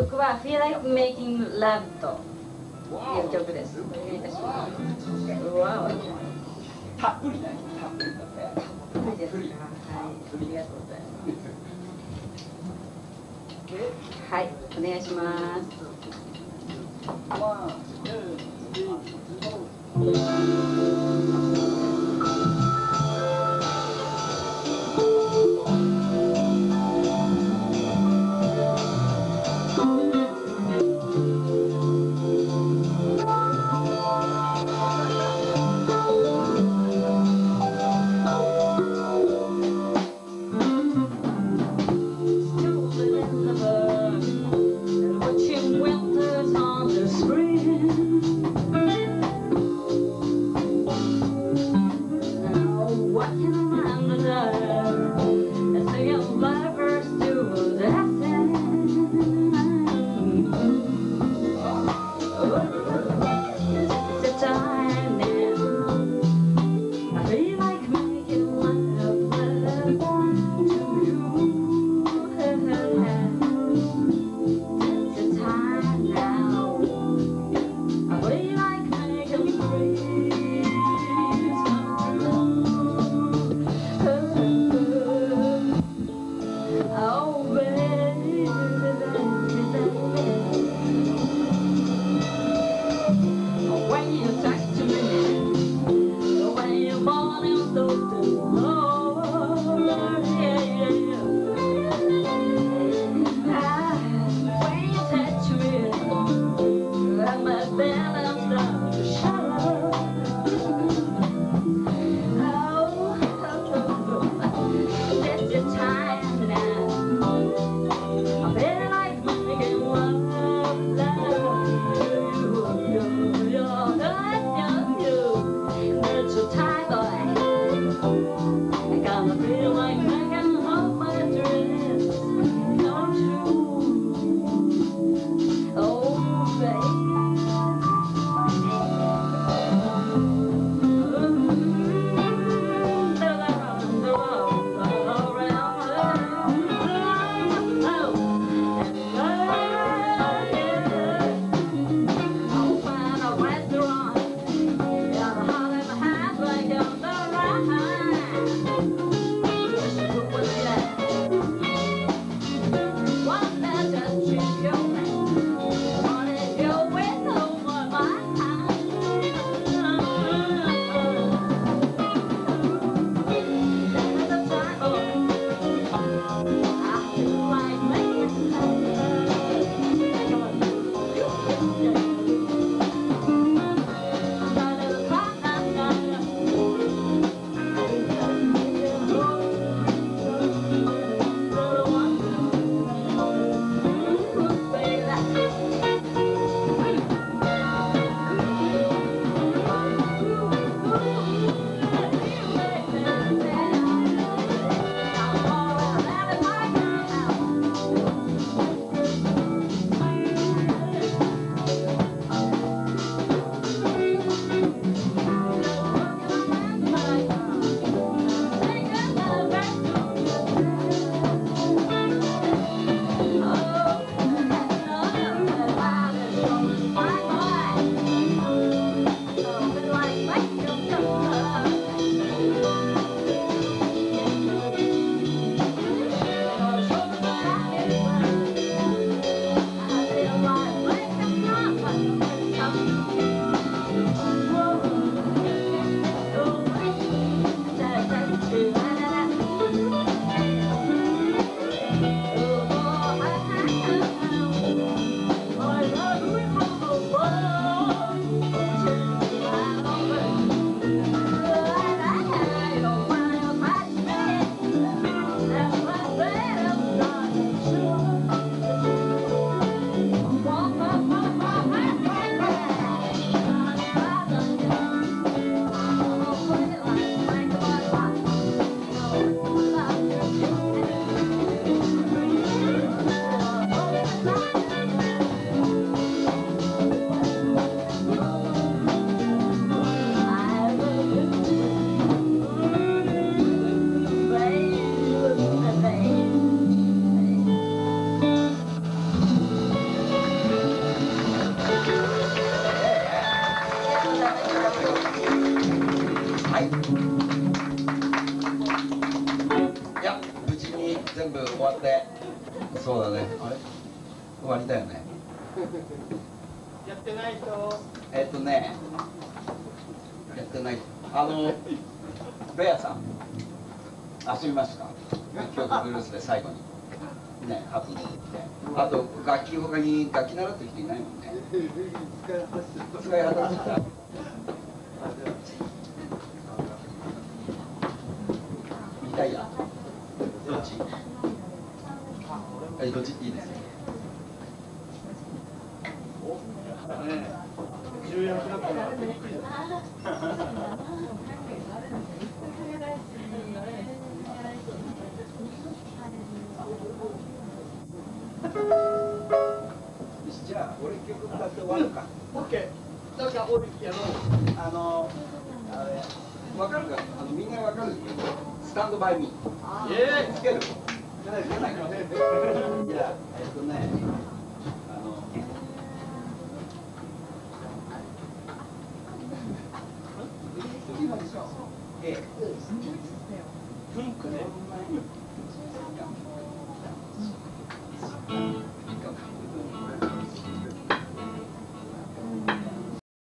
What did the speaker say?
曲は「Feel Like Making Love」という曲です。お願いいたしますわおたっぷりね。たっぷりだね。たっぷりですかはいありがとうございます。はいお願いしますー、スリー、フォー。わりだよね。やってない人？えっとね。やってない。あのベアさん。遊びました京都ブルースで最後に。ねハプニングって。あと楽器他に楽器習ってる人いないもんね。使い果たしたリタイアどっちはいどっちいいですよ重役だったらびっくりだよしじゃあ俺曲歌って終わるか。オッケーあのあれわかるかあのみんなわかる？スタンドバイミー。イエーイ。つける？じゃないつけないからねじゃあえっとねあのえ。えピンクね